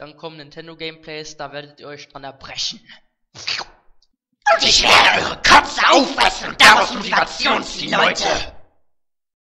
Dann kommen Nintendo Gameplays, da werdet ihr euch dran erbrechen. Und ich werde eure Kotze aufessen und daraus Motivation ziehen, Leute.